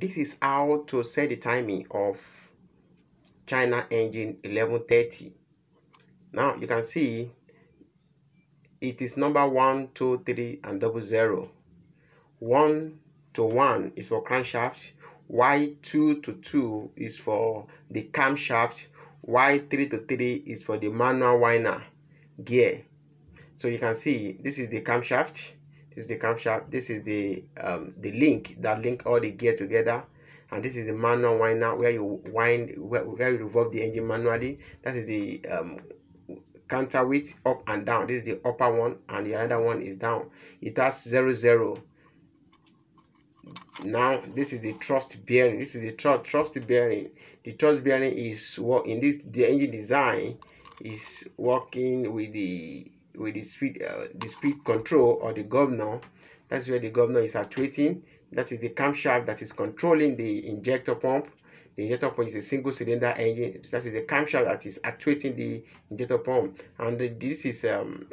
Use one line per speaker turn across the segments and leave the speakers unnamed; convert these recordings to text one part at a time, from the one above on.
this is how to set the timing of China engine 1130 now you can see it is number one two three and double zero. One to one is for crankshaft. Y2 to 2 is for the camshaft. Y3 to 3 is for the manual whiner gear. So you can see this is the camshaft this is the camshaft this is the um, the link that link all the gear together. And this is the manual whiner where you wind where, where you revolve the engine manually. That is the um, counterweight up and down. This is the upper one and the other one is down. It has zero zero. Now this is the thrust bearing. This is the thrust thrust bearing. The thrust bearing is what in this the engine design is working with the with the speed uh, the speed control or the governor that's where the governor is actuating. That is the camshaft that is controlling the injector pump. The injector pump is a single cylinder engine. That is the camshaft that is actuating the injector pump. And this is um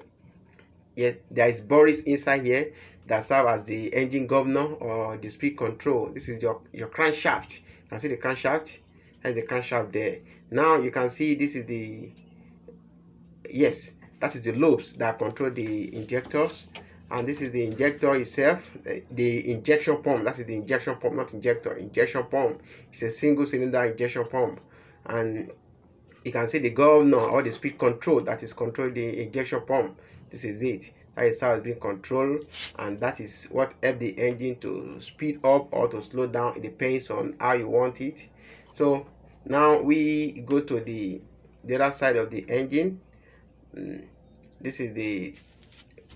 yeah there is boris inside here that serve as the engine governor or the speed control. This is your your crankshaft. You can see the crankshaft? That's the crankshaft there. Now you can see this is the yes that is the lobes that control the injectors and this is the injector itself eh, the injection pump. That is the injection pump not injector injection pump. It's a single cylinder injection pump. And you can see the governor or the speed control that is controlling the injection pump. This is it. That is how it's being controlled. And that is what help the engine to speed up or to slow down. It depends on how you want it. So now we go to the the other side of the engine this is the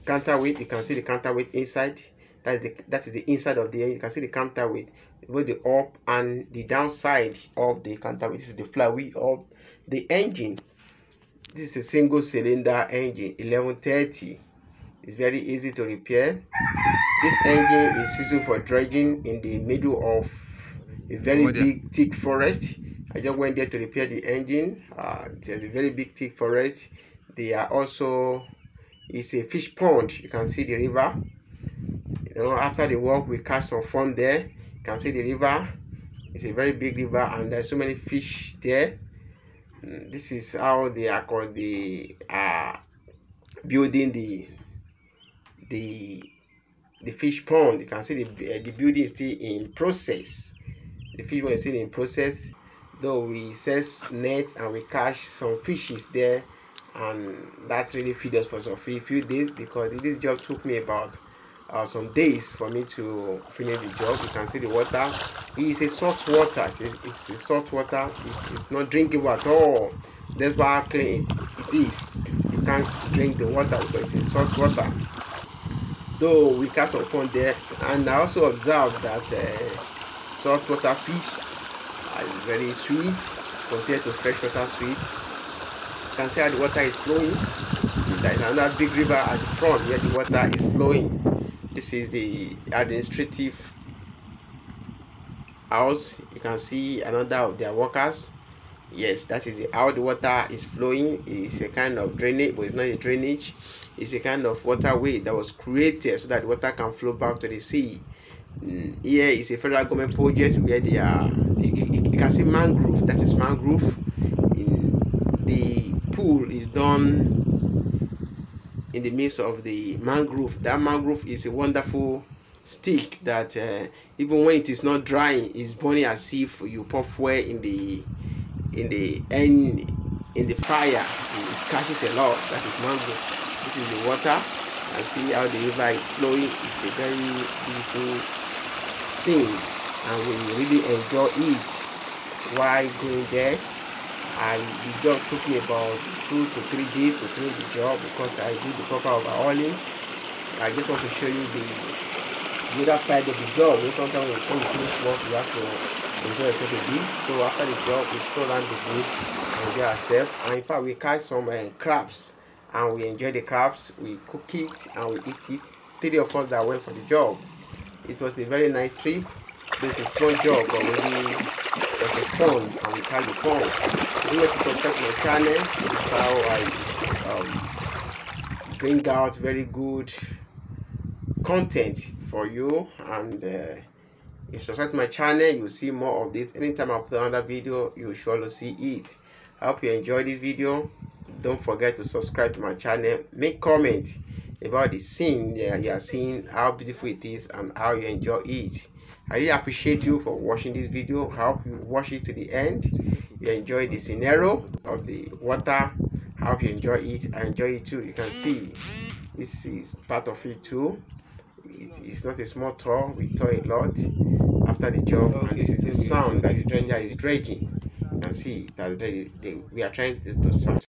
counterweight you can see the counterweight inside. That is the that is the inside of the engine you can see the counterweight both the up and the downside of the counterweight this is the flywheel of the engine. This is a single cylinder engine 1130 it's very easy to repair. This engine is used for dredging in the middle of a very oh, big thick forest. I just went there to repair the engine. Uh, it's a very big thick forest they are also it's a fish pond. You can see the river. You know after the walk we catch some fun there. You can see the river. It's a very big river and there's so many fish there. Mm, this is how they are called the uh building the the the fish pond. You can see the uh, the building is still in process. The fish pond is still in process. Though we set nets and we catch some fishes there and that really feed us for some few, few days because this job took me about uh, some days for me to finish the job. You can see the water. It is a salt water. It's a salt water. It's not drinkable at all. That's why clean it is you can't drink the water because it's a salt water. Though we catch some fun there. And i also observed that uh, saltwater fish are very sweet compared to freshwater sweet you can see how the water is flowing. There is another big river at the front where the water is flowing. This is the administrative house. You can see another of their workers. Yes that is how the water is flowing. It's a kind of drainage but it's not a drainage. It's a kind of waterway that was created so that water can flow back to the sea. Mm, here is a federal government project where they are you, can see mangrove. That is mangrove pool is done in the midst of the mangrove. That mangrove is a wonderful stick that uh, even when it is not drying is burning as if you pour fuel in the in the end in the fire. It catches a lot. That is mangrove. This is the water. And see how the river is flowing. It's a very beautiful scene. And we really enjoy it. While going there I the job took me about two to three days to finish the job because I did the proper overhauling. I just want to show you the, the other side of the job. Sometimes when you finish work, you have to enjoy yourself a bit. So after the job, we stroll around the and enjoy ourselves. And in fact, we catch some uh, crabs and we enjoy the crabs. We cook it and we eat it. Three of us that went for the job. It was a very nice trip. This is a strong job, but really was a fun and we carry the fun subscribe to my channel. Is how i um, bring out very good content for you and uh, if you subscribe to my channel you will see more of this. Anytime i put another video you will surely see it. I hope you enjoy this video. Don't forget to subscribe to my channel. Make comment about the scene you are seeing how beautiful it is and how you enjoy it. I really appreciate you for watching this video. I hope you watch it to the end you enjoy the scenario of the water I hope you enjoy it i enjoy it too. You can see this is part of it too. It's, it's not a small tour we tour a lot. After the job and this is the sound that the dredger is dredging. You can see that they, they, we are trying to, to sound